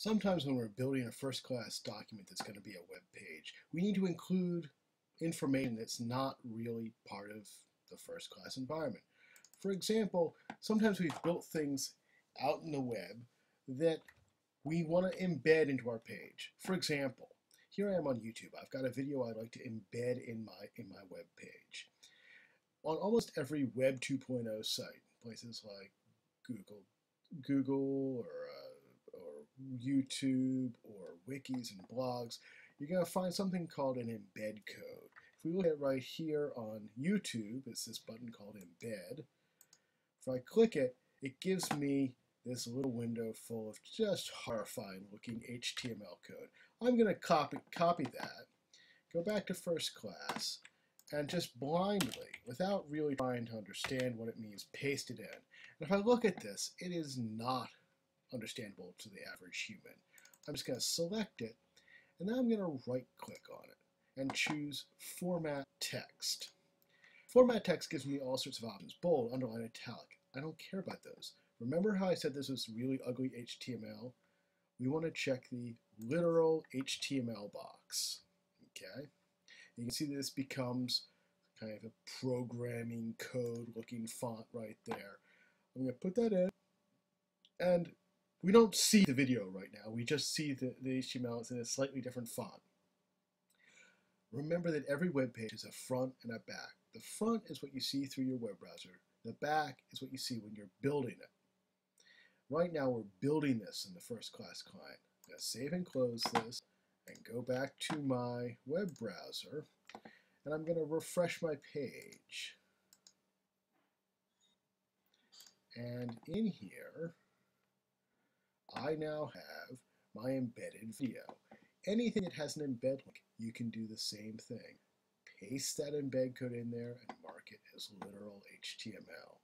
Sometimes when we're building a FirstClass document that's going to be a web page, we need to include information that's not really part of the FirstClass environment. For example, sometimes we've built things out in the web that we want to embed into our page. For example, here I am on YouTube. I've got a video I'd like to embed in my, in my web page. On almost every Web 2.0 site, places like Google, Google or uh, YouTube or wikis and blogs, you're going to find something called an embed code. If we look at right here on YouTube, it's this button called embed. If I click it, it gives me this little window full of just horrifying looking HTML code. I'm going to copy, copy that, go back to FirstClass, and just blindly, without really trying to understand what it means, paste it in. And if I look at this, it is not understandable to the average human. I'm just going to select it, and then I'm going to right click on it and choose Format Text. Format Text gives me all sorts of options, bold, underline, italic. I don't care about those. Remember how I said this was really ugly HTML? We want to check the literal HTML box. Okay? You can see this becomes kind of a programming code looking font right there. I'm going to put that in, and we don't see the video right now. We just see the, the HTML in a slightly different font. Remember that every web page has a front and a back. The front is what you see through your web browser. The back is what you see when you're building it. Right now we're building this in the FirstClass client. I'm going to save and close this and go back to my web browser and I'm going to refresh my page. And in here, I now have my embedded video. Anything that has an embed link, you can do the same thing. Paste that embed code in there and mark it as literal HTML.